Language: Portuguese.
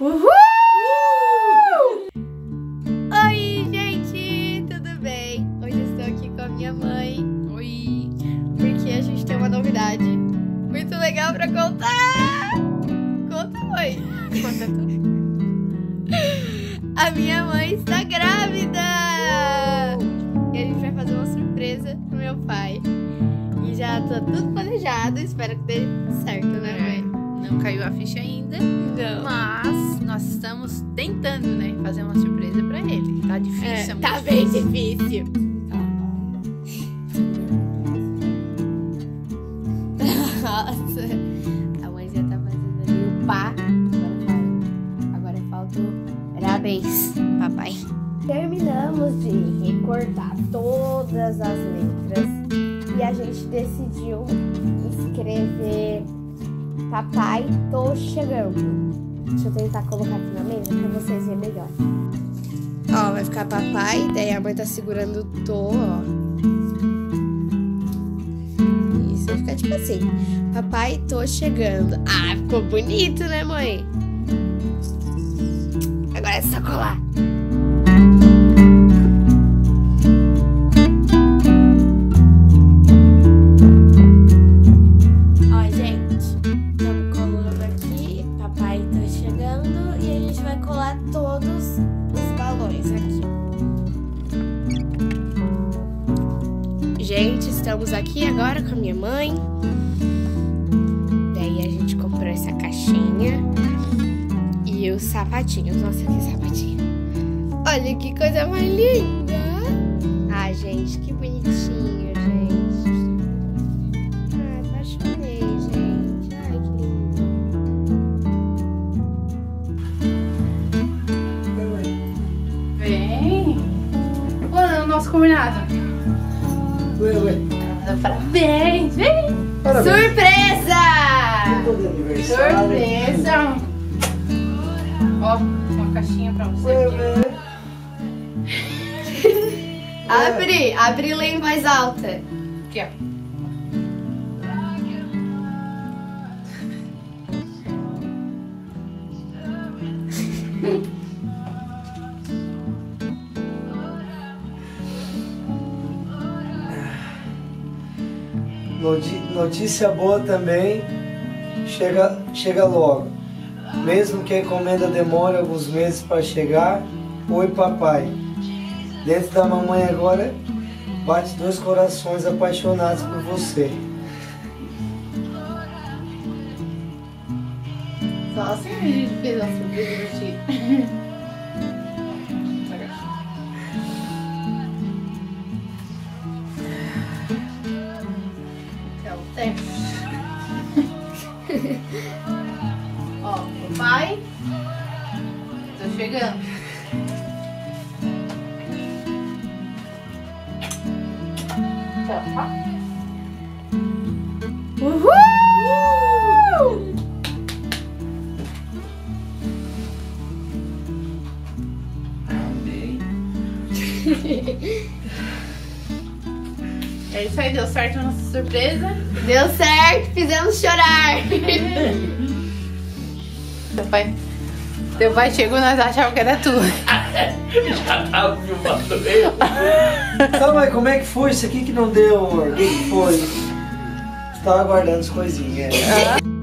Uhul! Oi, gente, tudo bem? Hoje estou aqui com a minha mãe. Oi! Porque a gente tem uma novidade muito legal pra contar. Conta, mãe. Conta tudo. A minha mãe está grávida! E a gente vai fazer uma surpresa pro meu pai. E já tá tudo planejado, espero que dê certo, né, mãe? Não caiu a ficha ainda, Não. mas nós estamos tentando, né, fazer uma surpresa pra ele. Tá difícil, é, É, muito tá bem difícil. difícil. Nossa, a mãe já tá fazendo ali o pá. Agora, falta o parabéns, papai. Terminamos de recortar todas as letras e a gente decidiu escrever Papai, tô chegando. Deixa eu tentar colocar aqui na mesa pra vocês verem melhor. Ó, vai ficar papai, daí a mãe tá segurando o tô, ó. Isso, vai ficar tipo assim. Papai, tô chegando. Ah, ficou bonito, né, mãe? Agora é só colar. Vai colar todos os balões aqui. Gente, estamos aqui agora com a minha mãe. Daí a gente comprou essa caixinha e os sapatinhos. Nossa, que sapatinho. Olha que coisa mais linda. Ah, gente, que bonitinho, gente. Nosso combinado? Ué, ué. Parabéns! Vem! Parabéns. Surpresa! Surpresa! Ó, uma caixinha pra você Ué, aqui. ué. Abre, abre lá em voz alta. Aqui, ó. Notícia boa também, chega, chega logo. Mesmo que a encomenda demore alguns meses para chegar, oi papai. Dentro da mamãe agora bate dois corações apaixonados por você. Só assim a gente fez surpresa. Tempo. Ó, pai. Tô chegando. Tchau, tá? Uhul! É isso aí, deu certo a nossa surpresa. Deu certo, fizemos chorar. Teu pai, teu pai chegou, nós achávamos que era tu. Já tava filmando ele. Tá, mas como é que foi isso aqui que não deu? amor? O que que foi? Estava guardando as coisinhas.